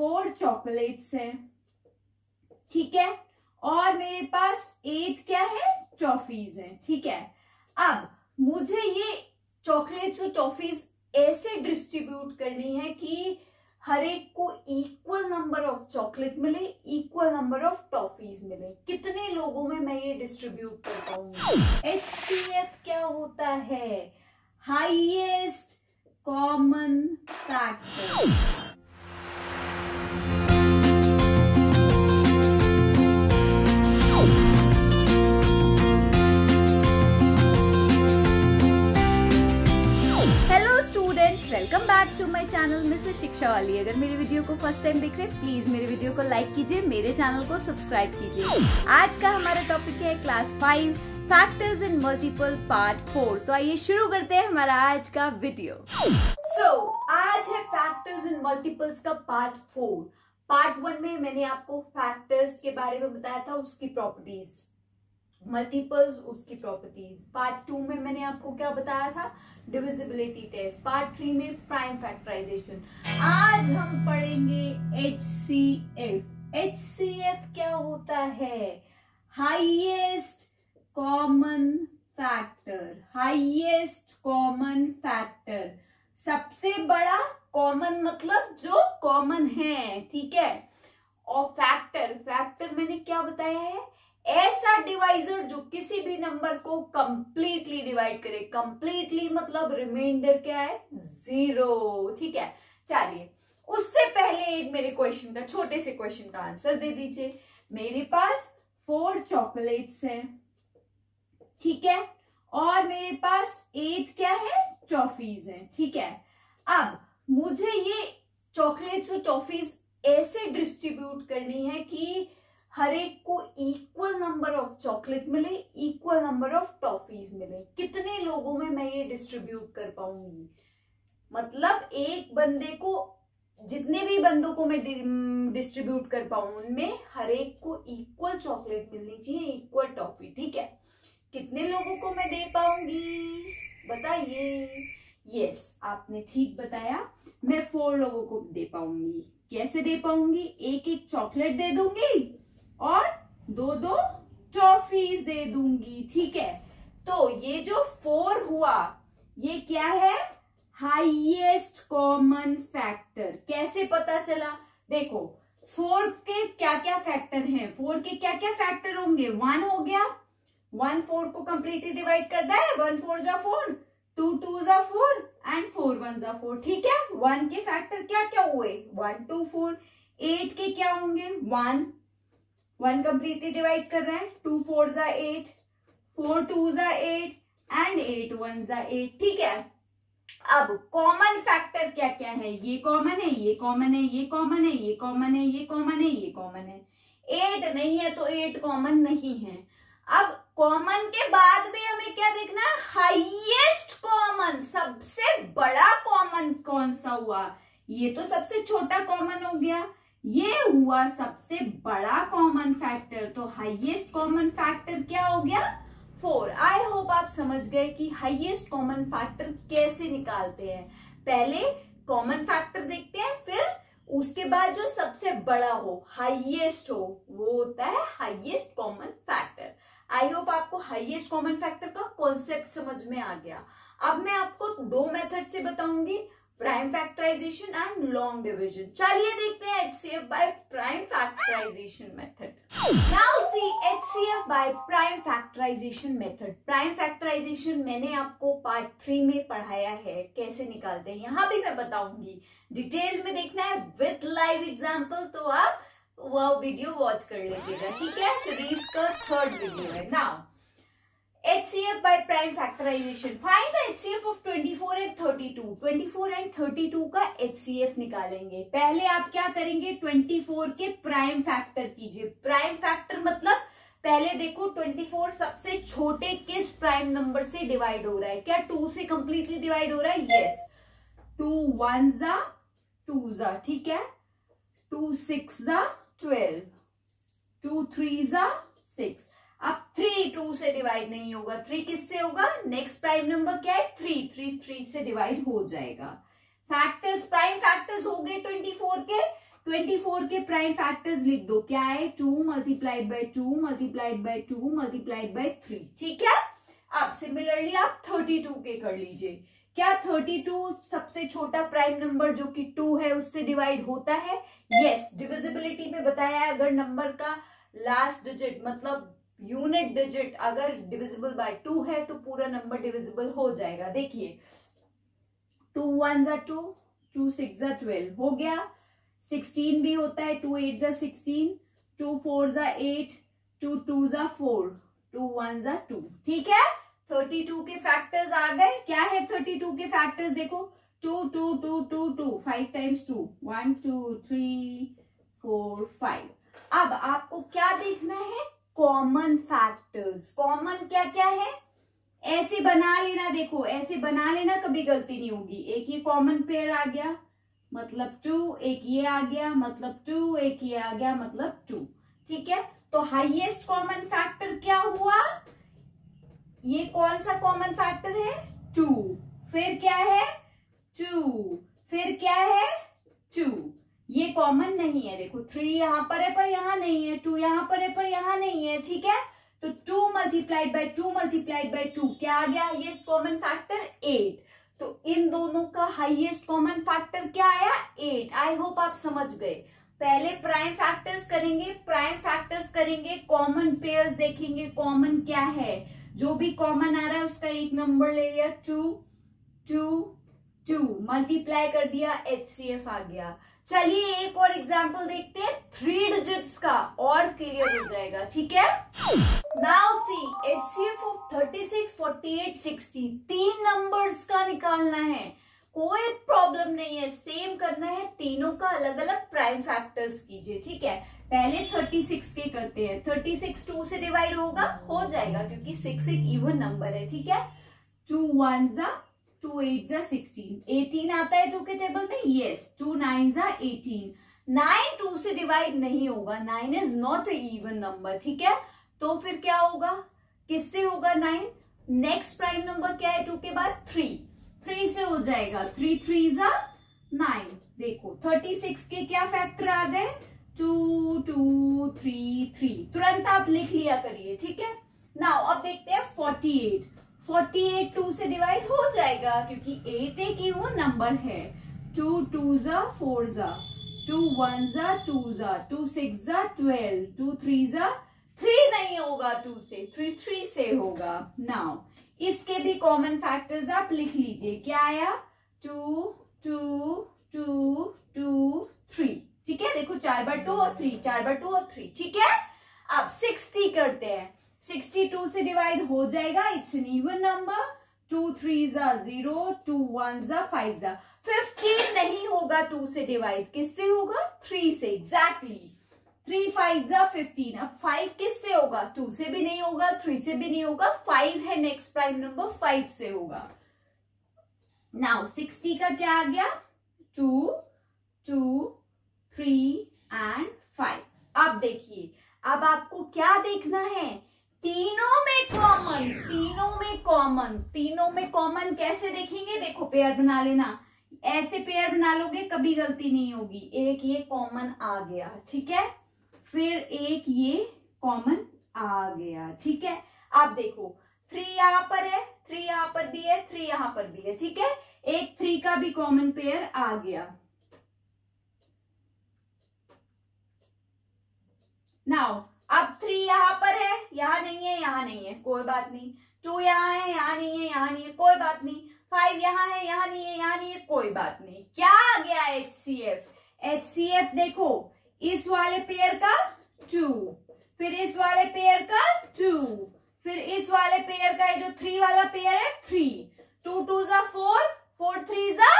Four chocolates हैं। ठीक है? और मेरे पास एट क्या है? टॉफीज हैं। ठीक है? अब मुझे ये चॉकलेट्स और टॉफीज ऐसे डिस्ट्रीब्यूट करनी है कि हर एक को इक्वल नंबर ऑफ़ चॉकलेट मिले इक्वल नंबर ऑफ़ टॉफीज मिले। कितने लोगों में मैं ये डिस्ट्रीब्यूट कर पाऊँगी? एच क्या होता है? Highest common factor channel Mrs Shiksha वाली अगर मेरी वीडियो को फ़र्स्ट टाइम देख रहे हैं प्लीज़ मेरे वीडियो को लाइक कीजिए मेरे चैनल को सब्सक्राइब कीजिए। आज का हमारा टॉपिक है class five factors in multiple part four तो आइए शुरू करते हैं हमारा आज का वीडियो सो so, आज है फैक्टर्स इन मल्टीपल्स का पार्ट फोर पार्ट वन में मैंने आपको फैक्टर्स के बारे में बताया था उसकी प्रॉपर्टीज़ मल्टीपल्स उसकी प्रॉपर्टीज़ पार्ट टू में मैंने आपको क्या बताया था? डिविजिबिलिटी टेस्ट पार्ट थ्री में प्राइम फैक्टराइजेशन आज हम पढ़ेंगे H C F H C F क्या होता है? Highest common factor highest common factor सबसे बड़ा कॉमन मतलब जो कॉमन है, ठीक है? और फैक्टर फैक्टर मैंने क्या बताया है? ऐसा डिवाइजर जो किसी भी नंबर को कंप्लीटली डिवाइड करे। कंप्लीटली मतलब रिमाइंडर क्या है? ज़ीरो ठीक है? चलिए, उससे पहले एक मेरे क्वेश्चन का, छोटे से क्वेश्चन का आंसर दे दीजिए। मेरे पास फोर चॉकलेट्स हैं। ठीक है? और मेरे पास एट क्या है? टॉफीज हैं। ठीक है? अब मुझे ये चॉकलेट्स और टॉफीज ऐसे डिस्ट्रीब्यूट करनी है कि हर एक को इक्वल नंबर ऑफ़ चॉकलेट मिले इक्वल नंबर ऑफ़ टॉफीज मिले। कितने लोगों में मैं ये डिस्ट्रीब्यूट कर पाऊँगी? मतलब एक बंदे को, जितने भी बंदों को मैं डिस्ट्रीब्यूट कर पाऊँ, उनमें हर एक को इक्वल चॉकलेट मिलनी चाहिए इक्वल टॉफी ठीक है? कितने लोगों को मैं दे पाऊँगी? बताइए। यस आपने ठीक बताया। मैं फोर लोगों को दे पाऊँगी। कैसे दे पाऊँगी? एक एक चॉकलेट दे दूँगी और दो दो ट्रॉफीज दे दूँगी, ठीक है? तो ये जो फोर हुआ, ये क्या है? हाईएस्ट कॉमन फैक्टर कैसे पता चला? देखो फोर के क्या क्या फैक्टर हैं? फोर के क्या क्या फैक्टर होंगे? वन हो गया। वन फोर को कंप्लीटली डिवाइड करता है। वन फोर जा फोर टू टू जा फोर एंड फोर वन जा फोर ठीक है? वन के फैक्टर क्या क्या हुए? वन टू फोर एट के क्या होंगे? वन वन कंप्लीटली डिवाइड कर रहे हैं, टू फोर जा एट, फोर टू जा एट एंड एट वन जा एट ठीक है? अब कॉमन फैक्टर क्या क्या है? ये कॉमन है, ये कॉमन है, ये कॉमन है, ये कॉमन है, ये कॉमन है, ये कॉमन है। एट नहीं है तो एट कॉमन नहीं है। अब कॉमन के बाद भी हमें क्या देखना? है हाइएस्ट कॉमन सबसे बड़ा कॉमन कौन सा हुआ? ये तो सबसे छोटा कॉमन हो गया। ये हुआ सबसे बड़ा कॉमन फैक्टर तो हाईएस्ट कॉमन फैक्टर क्या हो गया? फोर आई होप आप समझ गए कि हाईएस्ट कॉमन फैक्टर कैसे निकालते हैं। पहले कॉमन फैक्टर देखते हैं, फिर उसके बाद जो सबसे बड़ा हो हाईएस्ट हो, वो होता है highest common factor I hope आपको हाईएस्ट कॉमन फैक्टर का कॉन्सेप्ट समझ में आ गया। अब मैं आपको दो मेथड से बताऊँगी। Prime factorization and long division चलिए देखते हैं HCF by prime factorization method now see HCF by prime factorization method prime factorization मैंने आपको पार्ट थ्री में पढ़ाया है. कैसे निकालते हैं? यहाँ भी मैं बताऊँगी. डिटेल में देखना है विथ लाइव एग्ज़ाम्पल तो आप वह वीडियो वॉच कर लीजिएगा. ठीक है? सीरीज़ का थर्ड वीडियो है. Now HCF by prime factorization. Find the HCF of 24 and 32. 24 and 32 का HCF निकालेंगे। पहले आप क्या करेंगे? 24 के प्राइम फैक्टर कीजिए। प्राइम फैक्टर मतलब पहले देखो 24 सबसे छोटे किस प्राइम नंबर से डिवाइड हो रहा है? क्या टू से कंप्लीटली डिवाइड हो रहा है? यस टू वन जा टू जा ठीक है? टू सिक्स जा ट्वेल्व टू थ्री जा सिक्स अब थ्री टू से डिवाइड नहीं होगा. थ्री किससे होगा? नेक्स्ट प्राइम नंबर क्या है? थ्री थ्री थ्री से डिवाइड हो जाएगा. फैक्टर्स प्राइम फैक्टर्स हो गए ट्वेंटी फोर के. 24 के प्राइम फैक्टर्स लिख दो. क्या है? Two multiplied by two multiplied by two multiplied by three ठीक है? अब सिमिलरली आप 32 के कर लीजिए. क्या 32 सबसे छोटा प्राइम नंबर जो कि टू है उससे डिवाइड होता है? यस yes, डिविजिबिलिटी में बताया अगर नंबर का लास्ट डिजिट मतलब यूनिट डिजिट अगर डिविजिबल बाय टू है तो पूरा नंबर डिविजिबल हो जाएगा। देखिए टू वन जा टू टू सिक्स जा ट्वेल्व हो गया। सिक्सटीन भी होता है टू एट जा सिक्सटीन टू फोर जा एट टू टू जा फोर टू वन जा टू ठीक है? थर्टी टू के फैक्टर्स आ गए। क्या है थर्टी टू के फैक्टर्स देखो two two two two two five times two one two three four five अब आपको क्या देखना है? कॉमन फैक्टर्स कॉमन क्या क्या है? ऐसे बना लेना, देखो, ऐसे बना लेना कभी गलती नहीं होगी। एक ये कॉमन पेयर आ गया मतलब टू एक ये आ गया मतलब टू एक ये आ गया मतलब टू ठीक है? तो हाईएस्ट कॉमन फैक्टर क्या हुआ? ये कौन सा कॉमन फैक्टर है? टू फिर क्या है? टू फिर क्या है? टू ये कॉमन नहीं है, देखो थ्री यहाँ पर है, पर यहाँ नहीं है टू यहाँ पर है, पर यहाँ नहीं है, ठीक है? तो two multiplied by two multiplied by two क्या आ गया? हाइएस्ट कॉमन फैक्टर एट तो इन दोनों का हाईएस्ट कॉमन फैक्टर क्या आया? एट आई होप आप समझ गए। पहले प्राइम फैक्टर्स करेंगे प्राइम फैक्टर्स करेंगे कॉमन पेयर्स देखेंगे कॉमन क्या है? जो भी कॉमन आ रहा है, उसका एक नंबर ले लिया टू टू टू मल्टीप्लाई कर दिया एचसीएफ आ गया। चलिए एक और एग्ज़ाम्पल देखते हैं। थ्री डिजिट्स का और क्लियर हो जाएगा, ठीक है? Now see H C F of thirty six forty eight sixty तीन नंबर्स का निकालना है। कोई प्रॉब्लम नहीं है सेम करना है। तीनों का अलग अलग प्राइम फैक्टर्स कीजिए, ठीक है? पहले 36 के करते हैं। 36 टू से डिवाइड होगा, हो जाएगा, क्योंकि सिक्स एक इवन नंबर है, ठीक है? टू वन जा टू एट जा सिक्सटीन एटीन आता है टू के टेबल में? यस टू नाइन जा एटीन नाइन टू से डिवाइड नहीं होगा. Nine is not a even number ठीक है? तो फिर क्या होगा? किससे होगा नाइन नेक्स्ट प्राइम नंबर क्या है टू के बाद? थ्री थ्री से हो जाएगा. थ्री थ्री जा नाइन देखो थर्टी सिक्स के क्या फैक्टर आ गए? टू टू थ्री थ्री तुरंत आप लिख लिया करिए, ठीक है? नाउ अब देखते हैं forty eight forty eight two से डिवाइड हो जाएगा, क्योंकि एट एक इवन नंबर है। टू टू जा फोर जा। टू वन जा टू जा। टू सिक्स जा ट्वेल्व टू थ्री जा थ्री नहीं होगा टू से। थ्री थ्री से होगा। नाउ इसके भी कॉमन फैक्टर्स आप लिख लीजिए। क्या आया? Two two two two three ठीक है? देखो, चार बार टू और थ्री चार बार टू और थ्री ठीक है? अब सिक्सटी करते हैं। सिक्सटी टू से डिवाइड हो जाएगा it's an even number two three जा ज़ीरो टू वन जा फाइव जा फिफ्टीन नहीं होगा टू से डिवाइड किससे होगा? थ्री से एग्जैक्टली थ्री फाइव जा फिफ्टीन अब फाइव किससे होगा? टू से भी नहीं होगा थ्री से भी नहीं होगा. फाइव है नेक्स्ट प्राइम नंबर फाइव से होगा. नाउ सिक्सटी का क्या आ गया? Two two three and five अब देखिए, अब आपको क्या देखना है? तीनों में कॉमन तीनों में कॉमन तीनों में कॉमन कैसे देखेंगे? देखो पेयर बना लेना। ऐसे पेयर बना लोगे, कभी गलती नहीं होगी। एक ये कॉमन आ गया, ठीक है? फिर एक ये कॉमन आ गया, ठीक है? आप देखो थ्री यहाँ पर है थ्री यहाँ पर भी है थ्री यहाँ पर भी है, ठीक है? एक थ्री का भी कॉमन पेयर आ गया। नाउ थ्री यहाँ पर है, यहाँ नहीं है, यहाँ नहीं है, कोई बात नहीं। टू यहाँ है, यहाँ नहीं है, यहाँ नहीं है, कोई बात नहीं। फाइव यहाँ है, यहाँ नहीं है, यहाँ नहीं है, कोई बात नहीं। क्या आ गया H C F H C F देखो, इस वाले पेयर का टू फिर इस वाले पेयर का टू फिर इस वाले पेयर का ये जो थ्री वाला पेयर है थ्री टू टू जा फोर फोर थ्री जा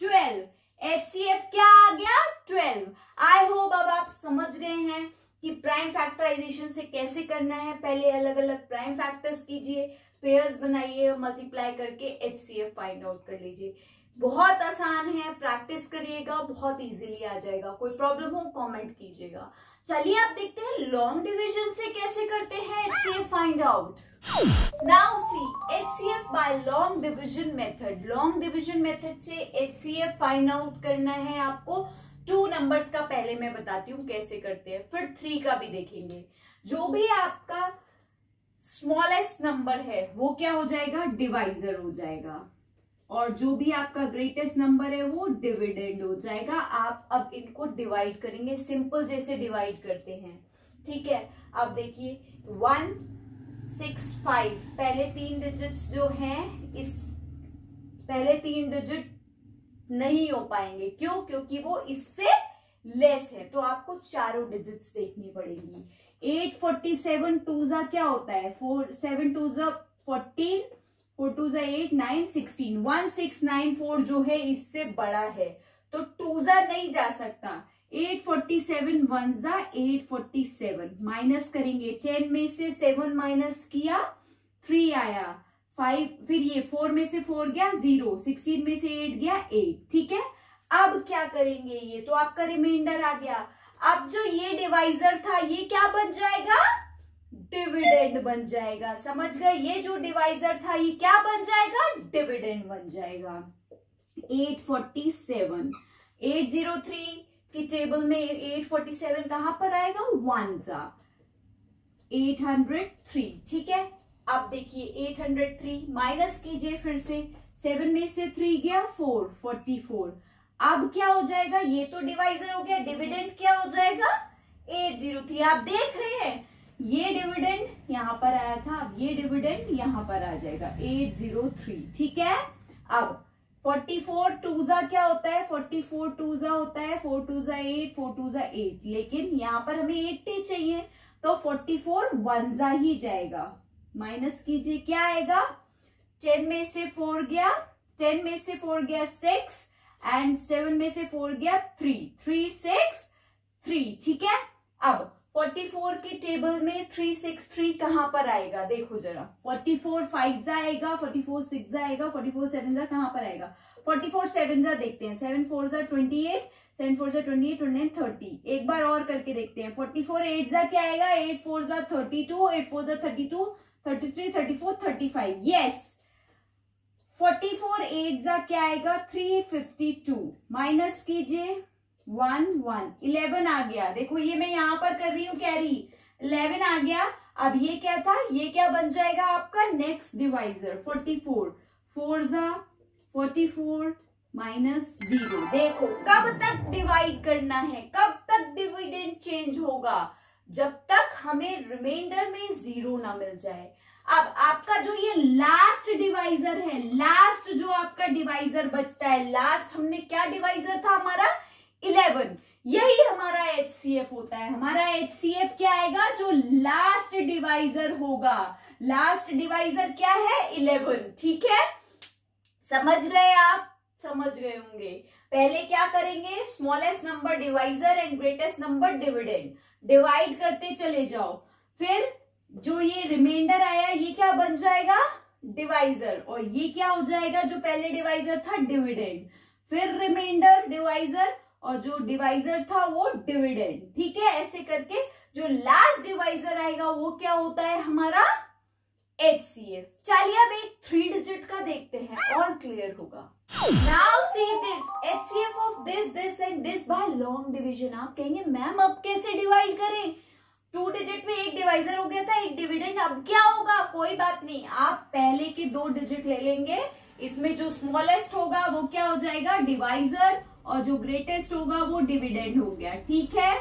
ट्वेल्व एच सी एफ़ क्या आ गया ट्वेल्व आई होप अब आप समझ गए हैं कि प्राइम फैक्टराइजेशन से कैसे करना है? पहले अलग अलग प्राइम फैक्टर्स कीजिए पेयर्स बनाइए मल्टीप्लाई करके H C F find out कर लीजिए। बहुत आसान है प्रैक्टिस करिएगा, बहुत इजीली आ जाएगा। कोई प्रॉब्लम हो कमेंट कीजिएगा। चलिए आप देखते हैं लॉन्ग डिवीज़न से कैसे करते हैं H C F find out now see H C F by long division method long division method से H C F find out करना है आपको। टू नंबर नंबर्स का पहले मैं बताती हूँ कैसे करते हैं। फिर थ्री का भी देखेंगे। जो भी आपका स्मॉलेस्ट नंबर है, वो क्या हो जाएगा? डिवाइजर हो जाएगा। और जो भी आपका ग्रेटेस्ट नंबर है, वो डिविडेंड हो जाएगा। आप अब इनको डिवाइड करेंगे। सिंपल जैसे डिवाइड करते हैं। ठीक है? अब देखिए वन सिक्स फाइव पहले तीन डिजिट्स जो हैं, इस पहले तीन डिजिट नहीं हो पाएँगे। क्यों? क्योंकि वो इससे लेस है। तो आपको चारों डिजिट्स देखनी पड़ेगी। एट फोर्टी सेवन टू जा क्या होता है? फोर सेवन टू जा फोर्टीन फोर टू जा eight nine sixteen one six nine four जो है, इससे बड़ा है। तो टू जा नहीं जा सकता। एट फोर्टी सेवन वन जा एट फोर्टी सेवन माइनस करेंगे। टेन में से सेवन माइनस किया थ्री आया। फाइव, फिर ये फोर में से फोर गया, ज़ीरो। सिक्सटीन में से एट गया, एट। ठीक है? अब क्या करेंगे ये? तो आपका रिमाइंडर आ गया। अब जो ये डिवाइजर था, ये क्या बन जाएगा? डिविडेंड बन जाएगा। समझ गए? ये जो डिवाइजर था, ये क्या बन जाएगा? डिविडेंड बन जाएगा। Eight forty seven eight zero three की टेबल में 847 कहाँ पर आएगा? वन सा 803 ठीक है? अब देखिए 803 माइनस कीजिए फिर से। सेवन में से थ्री गया फोर फोर्टी फोर अब क्या हो जाएगा? ये तो डिवाइजर हो गया डिविडेंड क्या हो जाएगा? एट ज़ीरो थ्री आप देख रहे हैं, ये डिविडेंड यहाँ पर आया था, अब ये डिविडेंड यहाँ पर आ जाएगा एट ज़ीरो थ्री ठीक है? अब फोर्टी फोर टू जा क्या होता है? फोर्टी फोर टू जा होता है फोर टू जा एट फोर टू जा एट लेकिन यहाँ पर हमें एट्टी चाहिए तो फोर्टी फोर वन जा ही जाएगा। माइनस कीजिए, क्या आएगा? टेन में से फोर गया, टेन में से फोर गया सिक्स एंड सेवन में से फोर गया थ्री. थ्री, सिक्स, थ्री, ठीक है? अब 44 के टेबल में 363 कहाँ पर आएगा? देखो जरा 44 फाइव जा आएगा 44 सिक्स जा आएगा 44 सेवन जा कहाँ पर आएगा? 44 सेवन जा देखते हैं, सेवन, फोर जा 28 सेवन, फोर जा 28 29 30 एक बार और करके देखते हैं 44 एट जा क्या आएगा? एट, फोर जा 32 एट, फोर जा 32 33 34 35 यस 44 एट जा क्या आएगा? 352 माइनस कीजिए. वन वन इलेवन आ गया. देखो, ये मैं यहाँ पर कर रही हूँ कैरी इलेवन आ गया. अब ये क्या था? ये क्या बन जाएगा आपका? Next divisor forty four four जा फोर्टी फोर माइनस ज़ीरो देखो, कब तक डिवाइड करना है? कब तक डिविडेंड चेंज होगा? जब तक हमें रिमाइंडर में ज़ीरो ना मिल जाए। अब आपका जो ये लास्ट डिवाइजर है लास्ट जो आपका डिवाइजर बचता है लास्ट हमने क्या डिवाइजर था हमारा? इलेवन यही हमारा एचसीएफ होता है। हमारा एचसीएफ क्या आएगा? जो लास्ट डिवाइजर होगा। लास्ट डिवाइजर क्या है? इलेवन ठीक है? समझ गए आप? समझ गए होंगे। पहले क्या करेंगे? Smallest number divisor and greatest number dividend divide करते चले जाओ। फिर जो ये रिमाइंडर आया, ये क्या बन जाएगा? डिवाइजर और ये क्या हो जाएगा? जो पहले डिवाइजर था डिविडेंड फिर रिमाइंडर डिवाइजर और जो डिवाइजर था, वो डिविडेंड ठीक है? ऐसे करके जो लास्ट डिवाइजर आएगा, वो क्या होता है हमारा? एच सी एफ़ चलिए अब एक थ्री डिजिट का देखते हैं, और क्लियर होगा। This H C F of this this and this by long division आप कहेंगे, मैम, अब कैसे डिवाइड करें? टू डिजिट में एक डिवाइजर हो गया था, एक डिविडेंड अब क्या होगा? कोई बात नहीं, आप पहले के दो डिजिट ले लेंगे। इसमें जो स्मॉलेस्ट होगा, वो क्या हो जाएगा? डिवाइजर और जो ग्रेटेस्ट होगा, वो डिविडेंड हो गया। ठीक है?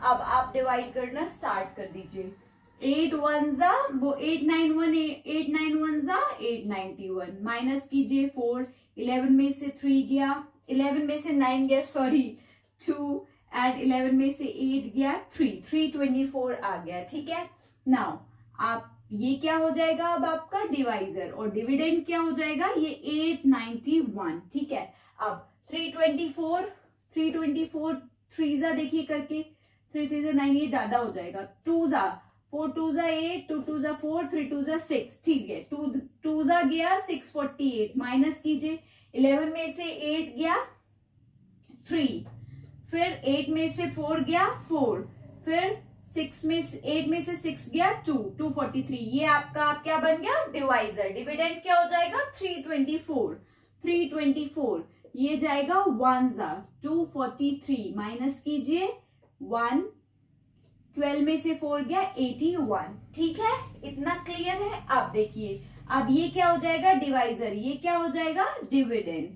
अब आप डिवाइड करना स्टार्ट कर दीजिए। एट वन जा वो eight nine one eight nine one जा एट नाइनटी वन माइनस कीजिए फोर इलेवन में से थ्री गया, इलेवन में से नाइन गया सॉरी टू एंड इलेवन में से एट गया थ्री थ्री ट्वेंटी फोर आ गया, ठीक है? नाउ आप, ये क्या हो जाएगा अब आपका डिवाइजर और डिविडेंड क्या हो जाएगा? ये एट नाइनटी वन ठीक है? अब three twenty four three twenty four three जा देखिए करके थ्री थ्री नाइन ये ज़्यादा हो जाएगा टू जा फोर टू जा एट, टू टू जा फोर, थ्री टू जा सिक्स। ठीक है, टू टू जा गया, सिक्स फोर्टी एट। माइनस कीजिए, इलेवन में से एट गया, थ्री। फिर एट में से फोर गया, फोर। फिर सिक्स में एट में से सिक्स गया, टू टू फोर्टी थ्री। ये आपका, आप क्या बन गया? डिवाइजर। डिविडेंड क्या हो जाएगा? Three twenty four. Three twenty four. ये जाएगा वन जा, टू फोर्टी थ्री। माइनस कीजिए, वन ट्वेल्व में से फोर गया, एटी वन। ठीक है? इतना क्लियर है? आप देखिए। अब ये क्या हो जाएगा? डिवाइजर ये क्या हो जाएगा? डिविडेंड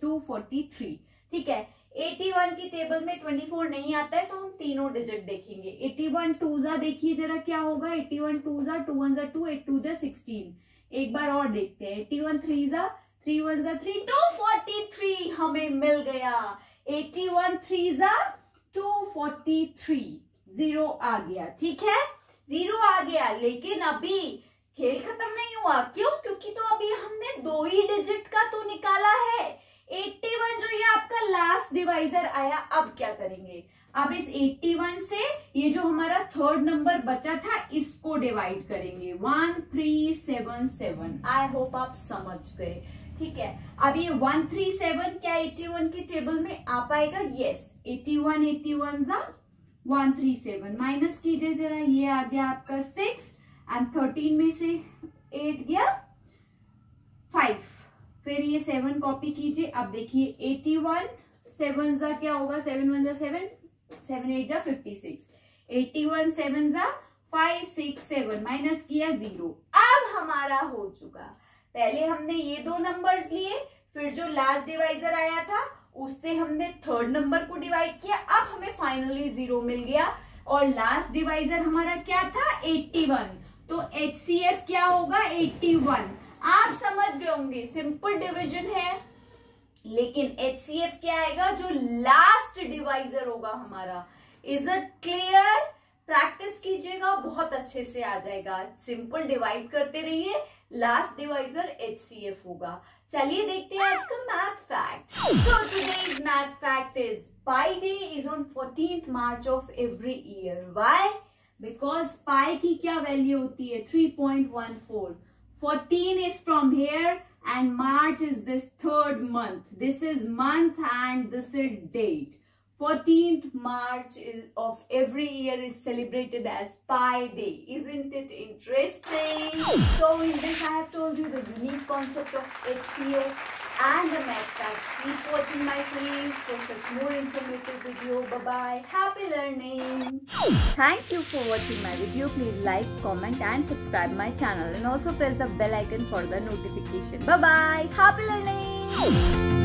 टू फोर्टी थ्री ठीक है? 81 की टेबल में 24 नहीं आता है तो हम तीनों डिजिट देखेंगे। 81 टू जा देखिए जरा क्या होगा। 81 टू जा टू वन जा टू एट टू जा सिक्सटीन एक बार और देखते हैं। 81 थ्री जा थ्री वन जा थ्री टू फोर्टी थ्री हमें मिल गया। 81 थ्री जा टू फोर्टी थ्री ज़ीरो आ गया, ठीक है? ज़ीरो आ गया, लेकिन अभी खेल खत्म नहीं हुआ। क्यों? क्योंकि तो अभी हमने दो ही डिजिट का तो निकाला है। 81 जो ये आपका लास्ट डिवाइजर आया, अब क्या करेंगे? अब इस 81 से ये जो हमारा थर्ड नंबर बचा था, इसको डिवाइड करेंगे। One three seven seven I hope आप समझ गए। ठीक है? अब ये वन थ्री सेवन क्या 81 के टेबल में आ पाएगा? यस 81 81 जा वन थ्री सेवन माइनस कीजिए जरा, ये आ गया आपका सिक्स एंड थर्टीन में से एट गया फाइव फिर ये सेवन कॉपी कीजिए। अब देखिए एटी वन सेवन जा क्या होगा? सेवन वन जा सेवन सेवन एट जा fifty six eighty one seven जा फाइव सिक्स सेवन माइनस किया ज़ीरो अब हमारा हो चुका। पहले हमने ये दो नंबर्स लिए, फिर जो लास्ट डिवाइजर आया था उससे हमने थर्ड नंबर को डिवाइड किया, अब हमें फाइनली ज़ीरो मिल गया। और लास्ट डिवाइजर हमारा क्या था? 81 तो एचसीएफ क्या होगा? 81 आप समझ गए होंगे सिंपल डिवीज़न है। लेकिन एचसीएफ क्या आएगा? जो लास्ट डिवाइजर होगा हमारा। इज़ अ क्लियर प्रैक्टिस कीजिएगा, बहुत अच्छे से आ जाएगा। सिंपल डिवाइड करते रहिए। Last divisor H C F होगा। चलिए देखते हैं आज का math fact so today's math fact is pi day is on fourteen March of every year why because pi की क्या वैल्यू होती है? 3.14 14 is from here and March is this third month. This is month and this is date. 14th March is, of every year is celebrated as Pi Day. Isn't it interesting? So in this I have told you the unique concept of HCO and the math fact. Keep watching my series for such more informative video. Bye-bye. Happy learning. Thank you for watching my video. Please like, comment and subscribe my channel and also press the bell icon for the notification. Bye-bye. Happy learning.